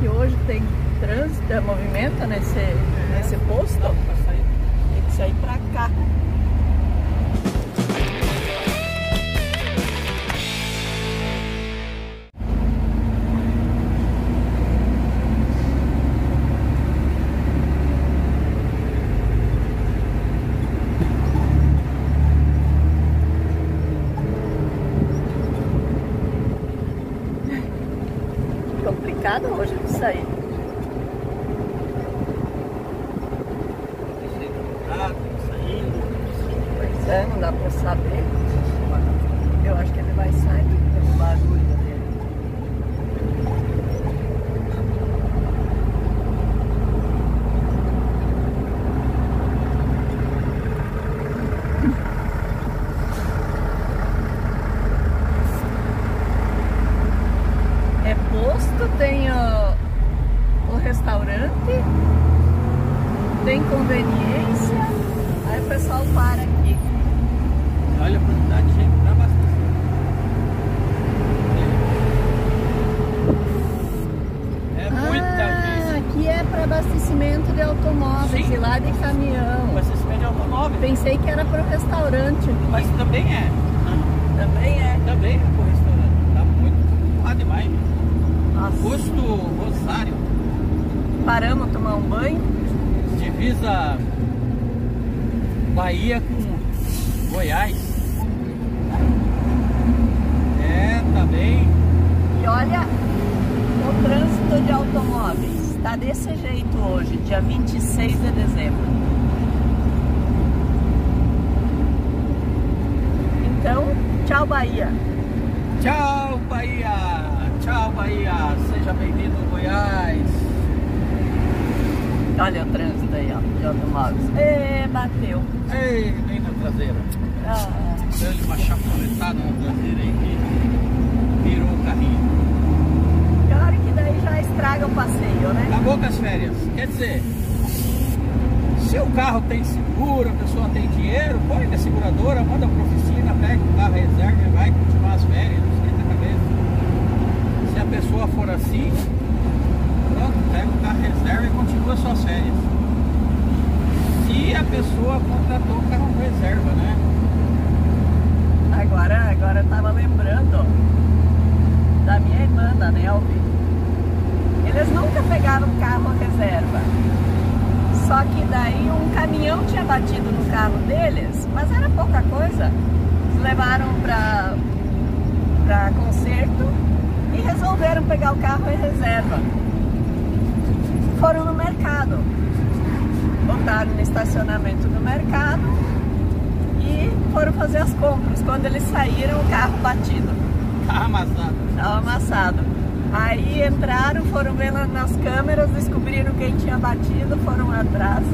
Que hoje tem trânsito, movimento nesse, nesse posto? Tem que sair pra cá. Complicado hoje de sair. Pois é, não dá pra saber. Eu acho que ele vai sair pelo barulho dele. É posto, tem o, o restaurante, tem conveniência, aí o pessoal para aqui. Olha a quantidade de gente pra abastecer. É muita ah, gente. aqui é para abastecimento de automóveis Sim. e lá de caminhão. Abastecimento de automóvel. Pensei que era para o restaurante. Mas também é. Também é. Também é pro restaurante. Tá muito lá demais. Nossa. Posto Rosário. Paramos tomar um banho. Divisa Bahia com Goiás. É, tá bem. E olha o trânsito de automóveis. Está desse jeito hoje, dia 26 de dezembro. Então, tchau Bahia. Tchau, Bahia! Tchau, Bahia! Seja bem-vindo, Goiás! Olha o trânsito aí, ó, de automóveis. E bateu. Ei, nem na traseira. Ah, Deu-lhe uma chapuletada na traseira aí que virou o carrinho. pior que daí já estraga o passeio, né? Acabou com as férias. Quer dizer, se o carro tem seguro, a pessoa tem dinheiro, põe na seguradora, manda pra oficina, pega o carro reserva e vai continuar as férias, não esquenta a cabeça. Se a pessoa for assim, pega o carro reserva e continua suas férias. Se a pessoa contratou o carro reserva, né? Agora, agora eu tava lembrando da minha irmã, da Nelvi. Eles nunca pegaram carro reserva. Só que daí um caminhão tinha batido no carro deles, mas era pouca coisa. Eles levaram pra, pra conserto e resolveram pegar o carro em reserva. Foram no mercado. Botaram no estacionamento do mercado e foram fazer as compras. Quando eles saíram, o carro batido, Carro amassado. estava amassado. Aí entraram, foram ver lá nas câmeras, descobriram quem tinha batido, foram atrás.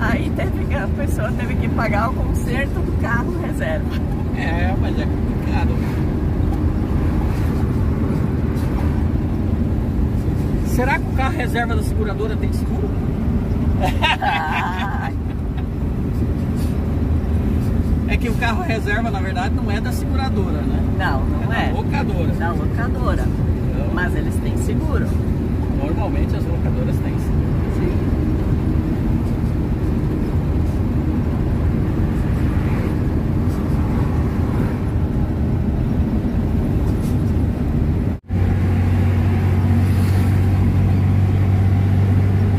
Aí teve, que- a pessoa teve que pagar o conserto do carro reserva. É, mas é complicado. Será que o carro reserva da seguradora tem seguro? Ah, É que o carro reserva, na verdade, não é da seguradora, né? não, não é é. da locadora. Da locadora. Então, Mas eles têm seguro. normalmente as locadoras têm seguro. Sim.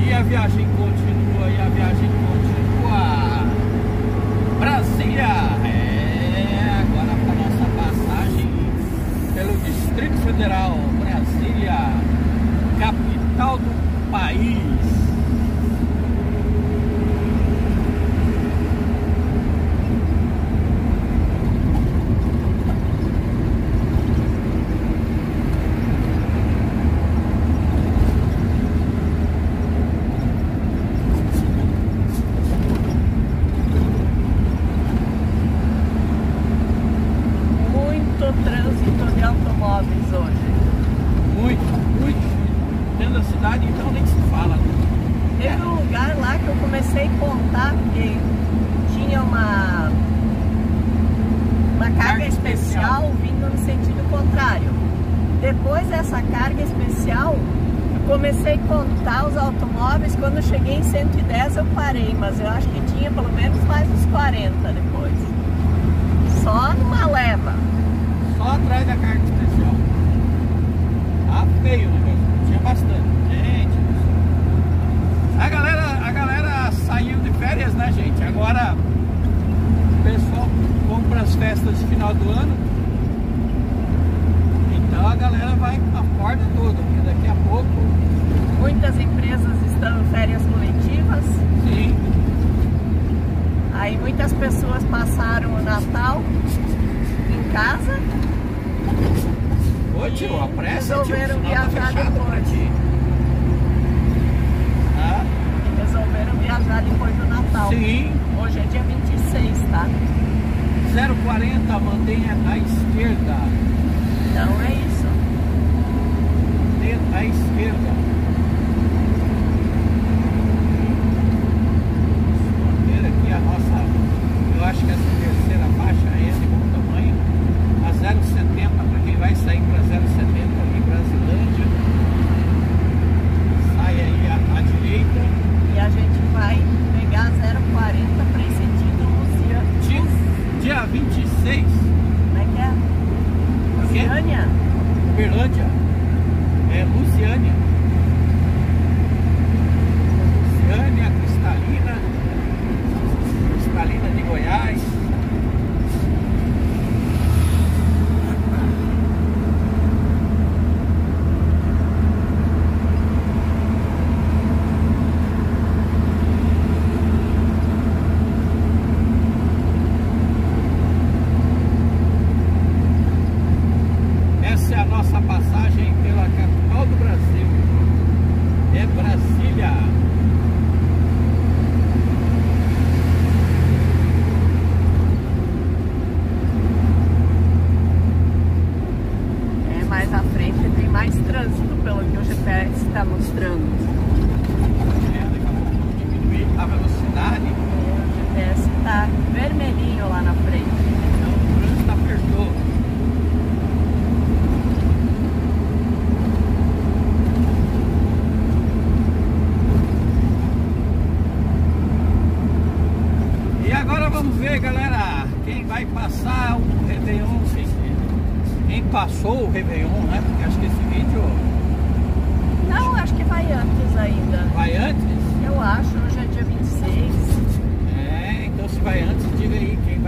E a viagem continua, e a viagem continua. Brasília! É, agora para nossa passagem pelo Distrito Federal, Brasília, capital do país. Muito trânsito de automóveis hoje. Muito, muito, muito. Dentro da cidade, então nem se fala. né? Teve um lugar lá que eu comecei a contar porque tinha uma, uma carga Carga especial. especial vindo no sentido contrário. Depois dessa carga especial, comecei a contar os automóveis, quando eu cheguei em 110 eu parei, mas eu acho que tinha pelo menos mais uns 40 depois. Só numa leva. Só atrás da carta especial. Tá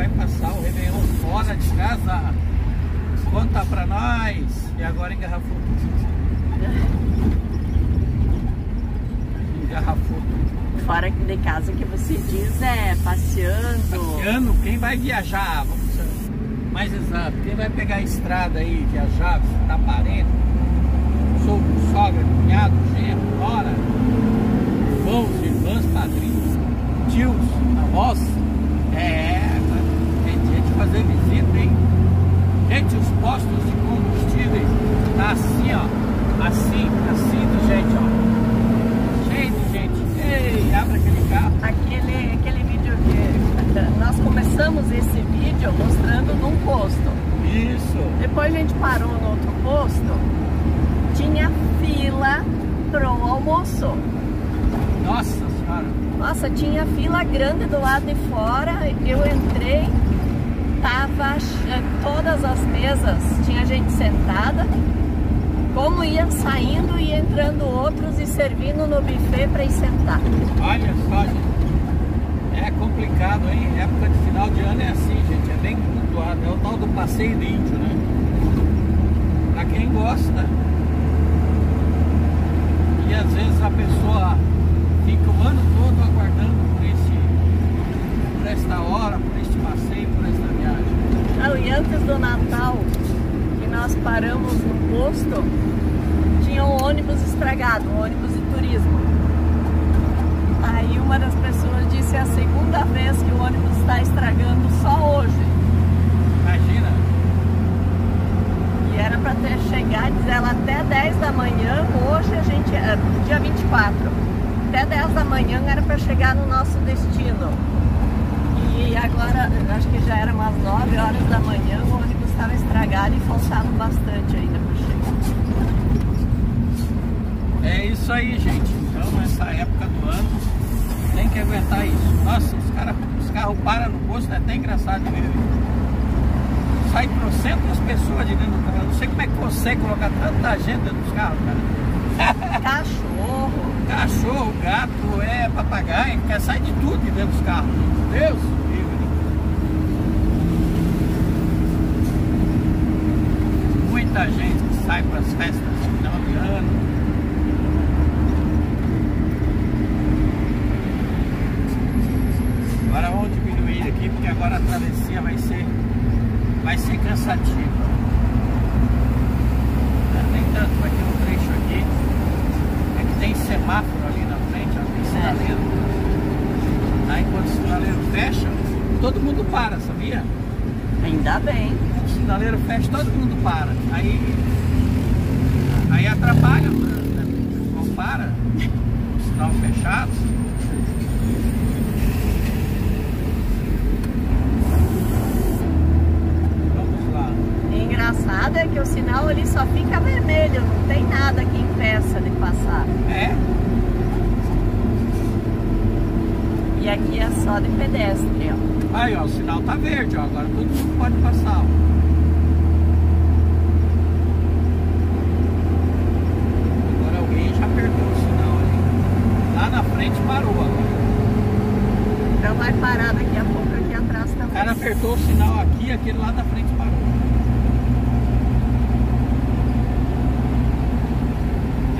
vai passar o Réveillon fora de casa. Conta pra nós. E agora engarrafou. Engarrafou. Fora de casa que você diz é passeando. Ano, quem vai viajar? Vamos mais exato. Quem vai pegar a estrada aí, viajar, visitar parente, sogro, sogra, cunhado, genro, nora, irmãos, irmãs, padrinhos, tios, avós. É, fazer visita, hein? Gente, os postos de combustíveis tá assim, ó. Assim, assim de gente, ó. Cheio de gente. Ei, abre aquele carro. Aquele, aquele vídeo que nós começamos esse vídeo mostrando num posto. Isso. Depois a gente parou no outro posto, tinha fila pro almoço. Nossa senhora. Nossa, tinha fila grande do lado de fora. Eu entrei, tava che- todas as mesas, tinha gente sentada. Como ia saindo e entrando outros e servindo no buffet para ir sentar. Olha só, gente. É complicado, hein? Época de final de ano é assim, gente. É bem cultuado. É o tal do passeio de índio, né? Pra quem gosta. E às vezes a pessoa fica o ano todo aguardando por, esse, por esta hora, por este passeio, por esta Não, e antes do Natal, que nós paramos no posto, tinha um ônibus estragado, um ônibus de turismo. Aí uma das pessoas disse é a segunda vez que o ônibus está estragando só hoje. Imagina. E era para ter chegado, diz ela, até 10 da manhã, hoje a gente, é, dia 24, até 10 da manhã era para chegar no nosso destino. E agora, acho que já era umas 9 horas da manhã, o ônibus estava estragado e faltava bastante ainda para chegar. É isso aí, gente. Então, essa época do ano tem que aguentar isso. Nossa, os, cara, os carros param no posto, é até engraçado de ver. Sai trocentas pessoas de dentro do carro. Não sei como é que consegue colocar tanta gente dentro dos carros, cara. Cachorro. Cachorro, gato, é papagaio, quer sair de tudo de dentro dos carros. Deus. Muita gente que sai para as festas de final de ano. Agora vamos diminuir aqui porque agora a travessia vai ser vai ser cansativa. Nem tanto vai ter um trecho aqui. É que tem semáforo ali na frente, ó, tem sinaleiro. Aí quando o sinaleiro fecha, todo mundo para, sabia? Ainda bem. O sinaleiro fecha, todo mundo para. Aí, aí atrapalha, né? não para, o sinal fechado. Vamos lá. Engraçado é que o sinal ali só fica vermelho, não tem nada que impeça de passar. É, E aqui é só de pedestre, ó. aí ó, o sinal tá verde, ó. Agora todo mundo pode passar, ó. Agora alguém já apertou o sinal ali. Lá na frente parou agora. Então vai parar daqui a pouco aqui atrás O também. cara apertou o sinal aqui, aquele lá da frente parou.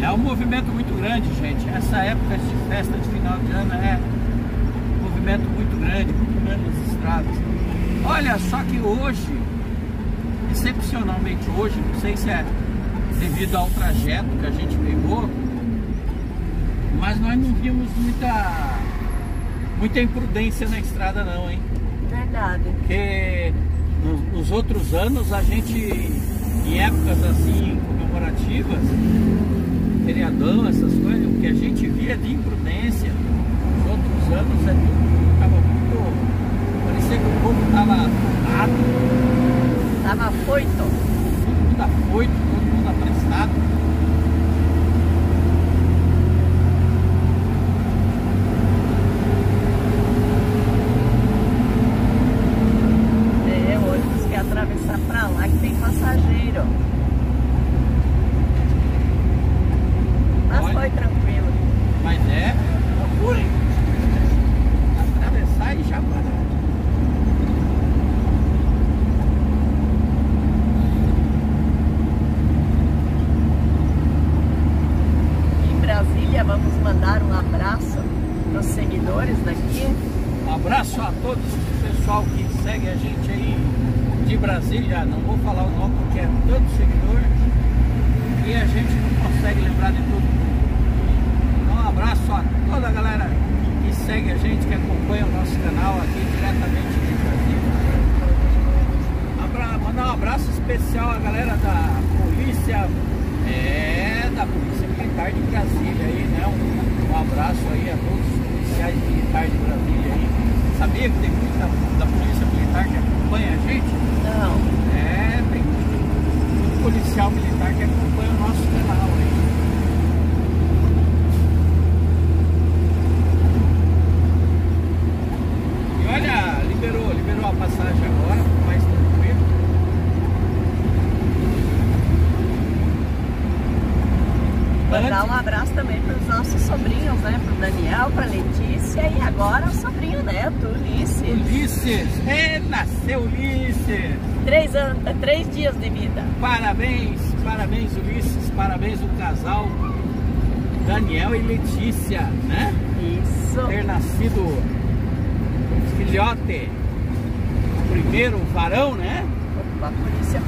É um movimento muito grande, gente. Essa época de festa de final de ano é um movimento muito grande, muito grande nas estradas. Olha, só que hoje, excepcionalmente hoje, não sei se é devido ao trajeto que a gente pegou, mas nós não vimos muita, muita imprudência na estrada não, hein? Verdade. Porque no- nos outros anos a gente, em épocas assim comemorativas, feriadão, essas coisas, o que a gente via de imprudência, nos outros anos é tudo, tava muito. Parecia que o povo tava atado, Tava foito. todo mundo afoito, todo mundo apressado. É, o ônibus quer atravessar pra lá que tem passageiro. Mas Olha. foi tranquilo. Mas é loucura, hein? Atravessar e já parar. Em Brasília, vamos mandar um abraço para os seguidores daqui. Um abraço a todos o pessoal que segue a gente aí de Brasília. Não vou falar o nome porque é tanto seguidor e a gente não consegue lembrar de mundo. Então, um abraço a toda a galera que segue a gente, que acompanha o nosso canal aqui diretamente de Brasília. Abra- mandar um abraço especial à galera da polícia, é, da polícia militar de Brasília aí, né? Um, um abraço aí a todos os policiais militares de Brasília aí. Sabia que tem muita da polícia militar que acompanha a gente? Não, É, tem muito policial militar que acompanha o nosso canal aí. E olha, liberou, liberou a passagem agora, mandar um abraço também para os nossos sobrinhos, né? Para o Daniel, para a Letícia e agora o sobrinho neto, Ulisses. Ulisses, é, nasceu Ulisses. Três, anos, eh, três dias de vida. Parabéns, parabéns Ulisses, parabéns o casal Daniel e Letícia, né? Isso. Ter nascido filhote, o primeiro varão, né? Opa, a polícia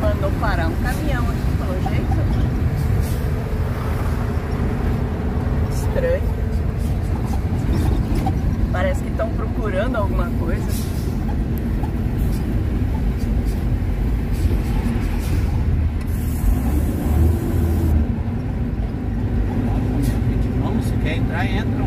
mandou parar um caminhão aqui, pelo jeito. Estranho. Parece que estão procurando alguma coisa. Vamos, se quer entrar, entram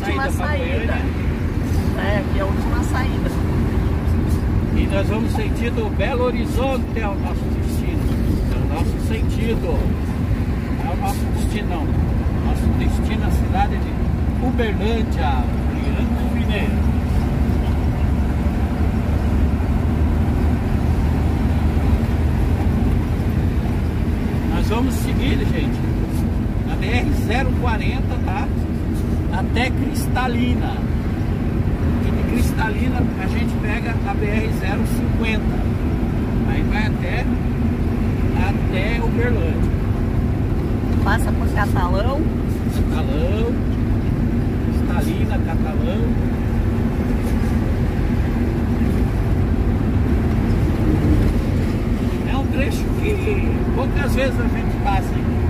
última saída. Né? É, aqui é a última saída. E nós vamos sentido Belo Horizonte é ao nosso destino. É o nosso sentido. É o nosso destinão. Nosso destino é a cidade de Uberlândia, Rio Grande Nós vamos seguir, gente. Na BR-040, tá? até Cristalina. E de Cristalina a gente pega a BR-050. Aí vai até, até Uberlândia. Passa por Catalão. Catalão. Cristalina, Catalão. É um trecho que poucas vezes a gente passa aqui.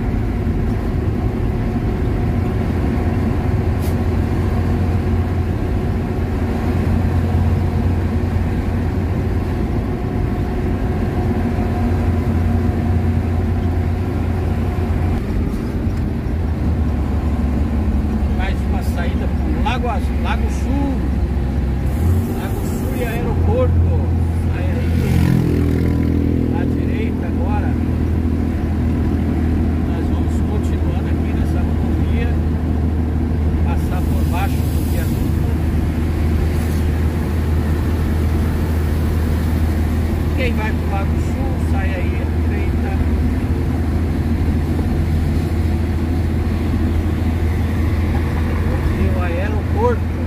Ford.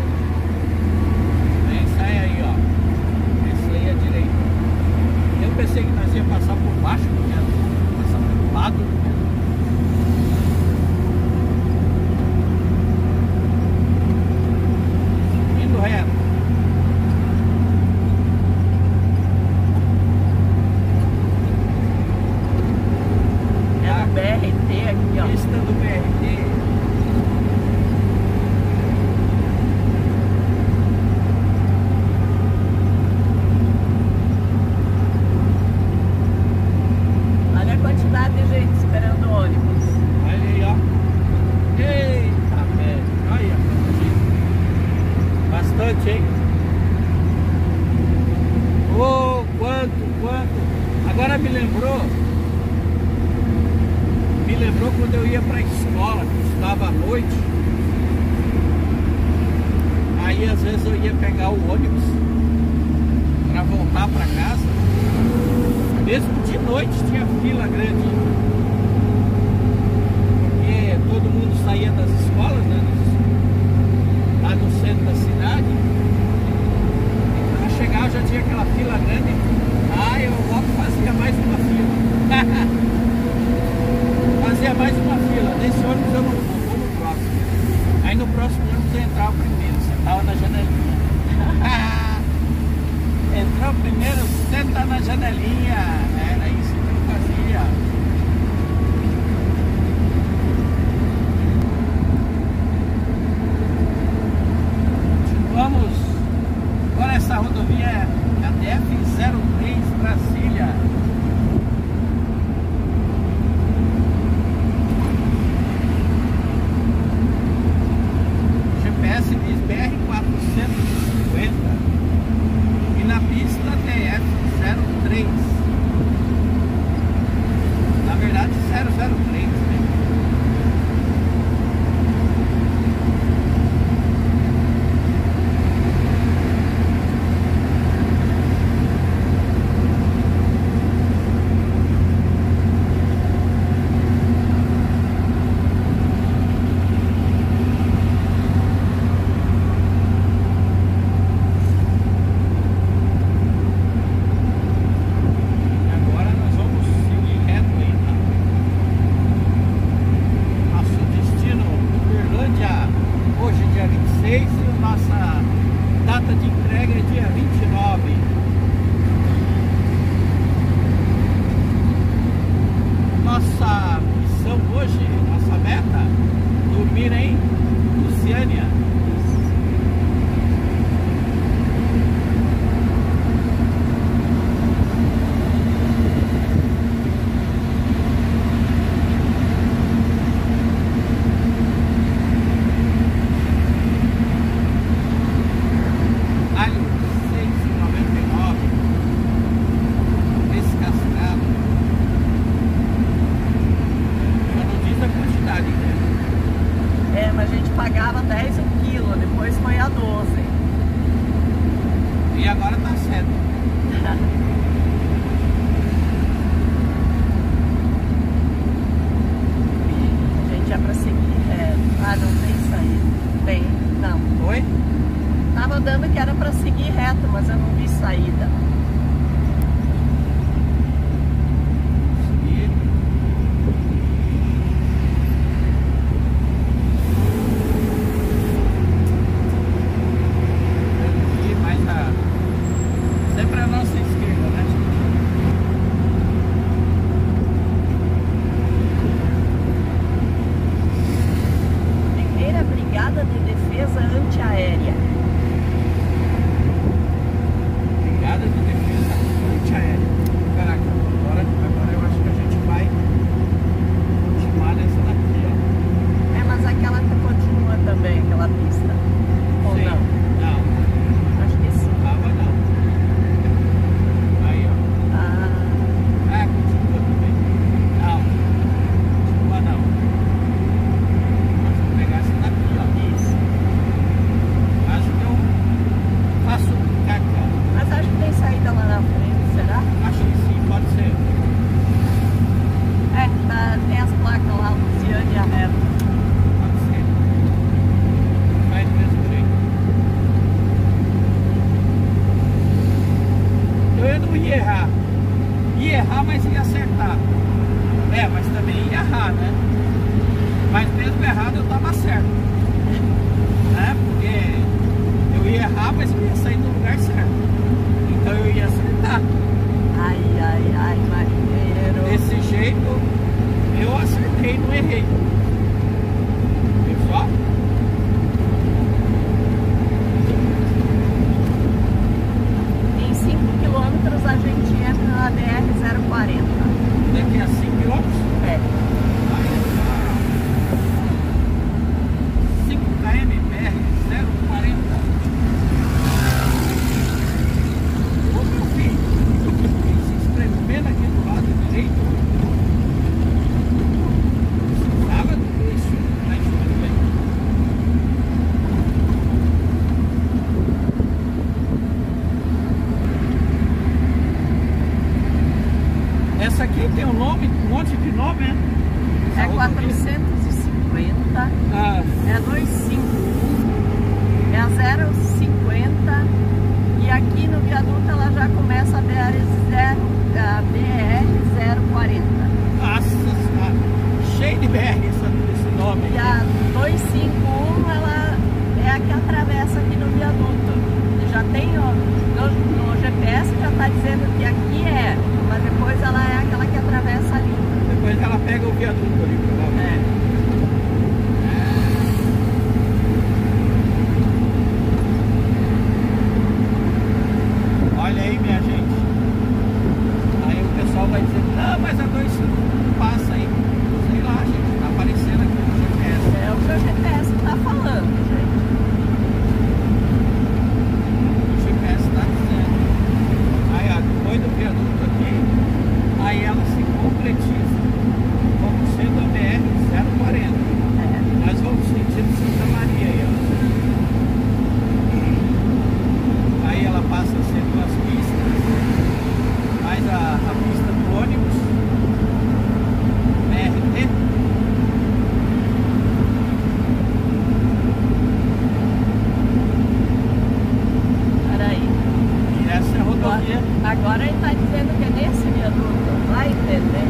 me lembrou quando eu ia para a escola, que estava à noite. Aí às vezes eu ia pegar o ônibus para voltar para casa. Mesmo de noite tinha fila grande. Porque todo mundo saía das escolas, né? Lá no centro da cidade. Para chegar já tinha aquela fila grande. Ah, eu logo fazia mais uma fila. fazia mais uma fila. Nesse ônibus eu não vou, vou no próximo. Aí no próximo ônibus eu entrava primeiro, sentava na janelinha. Entrou primeiro, senta tá na janelinha. Era isso que eu fazia. Continuamos. Agora essa rodovia é a DF-03 Brasília. Santos. É 450. Ah. É 251. É 050. E aqui no viaduto ela já começa a BR 0, a BR 040. Nossa senhora. Cheio de BR esse nome. E a 251 ela é a que atravessa aqui no viaduto. Já tem ó, no, no GPS já está dizendo que aqui é, mas depois ela é aquela que atravessa ali. Ela pega o viaduto ali, provavelmente. É. Olha aí, minha gente. Aí o pessoal vai dizer, não, mas a 251 passa aí. Sei lá, gente, tá aparecendo aqui no GPS. É o que o GPS está falando, gente. O GPS tá dizendo. Aí, ó, depois do viaduto aqui, aí ela se concretiza como sendo a BR 040. É. Nós vamos sentido Santa Maria aí, ó. Aí ela passa a ser duas pistas, mais a, a pista do ônibus, BRT. Peraí. E essa é a Agora, rodovia. agora ele está dizendo que é nesse viaduto. Vai entender.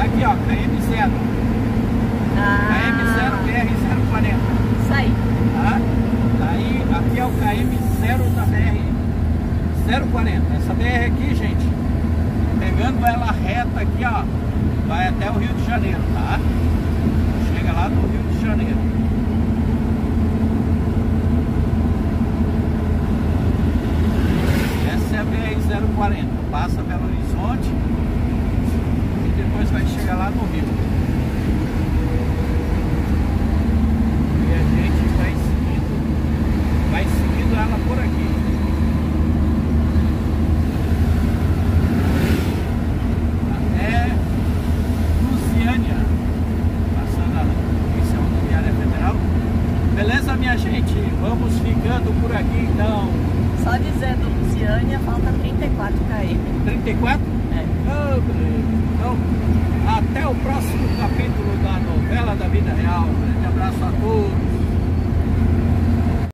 Aqui, ó, KM0. Ah, KM0 BR040. Isso aí. Tá? Aí, aqui é o KM0 da BR 040. Essa BR aqui, gente, pegando ela reta aqui, ó, vai até o Rio de Janeiro, tá? Chega lá no Rio de Janeiro. Essa é a BR 040. Passa Belo Horizonte e depois vai chegar lá no Rio.